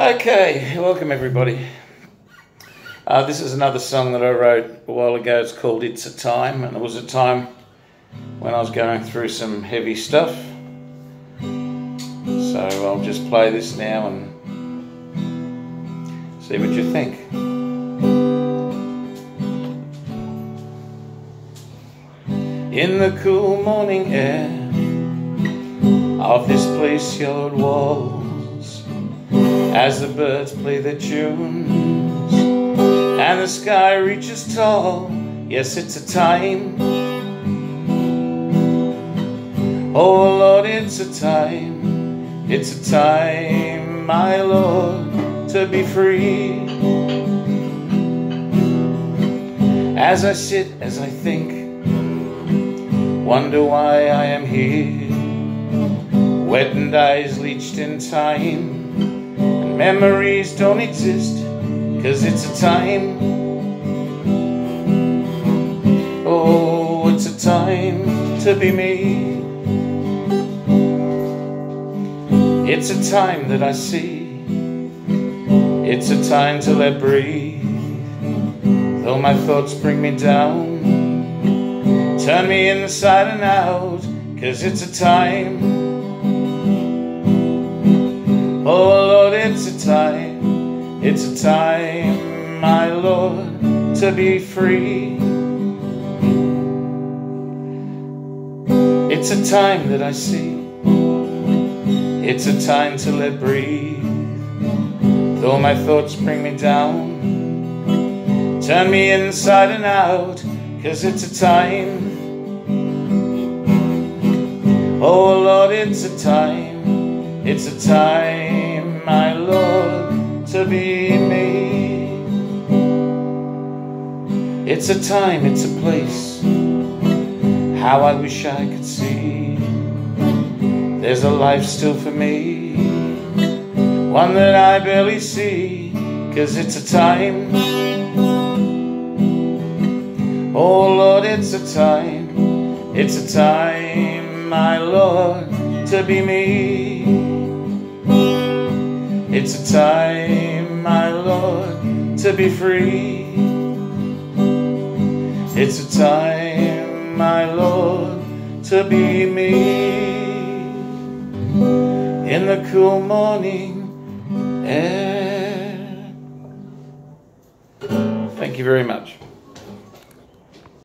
Okay, welcome everybody. Uh, this is another song that I wrote a while ago. It's called It's a Time, and it was a time when I was going through some heavy stuff. So I'll just play this now and see what you think. In the cool morning air of this place yard walls, as the birds play their tunes and the sky reaches tall, yes, it's a time. Oh Lord, it's a time, it's a time, my Lord, to be free. As I sit, as I think, wonder why I am here. Wettened eyes leached in time, and memories don't exist, cause it's a time. Oh, it's a time to be me. It's a time that I see, it's a time to let breathe. Though my thoughts bring me down, turn me inside and out, cause it's a time. Oh Lord, it's a time, it's a time, my Lord, to be free. It's a time that I see, it's a time to let breathe. Though my thoughts bring me down, turn me inside and out, cause it's a time. Oh Lord, it's a time, it's a time, to be me. It's a time, it's a place, how I wish I could see. There's a life still for me, one that I barely see, cause it's a time. Oh Lord, it's a time, it's a time, my Lord, to be me. It's a time, my Lord, to be free. It's a time, my Lord, to be me. In the cool morning air. Thank you very much.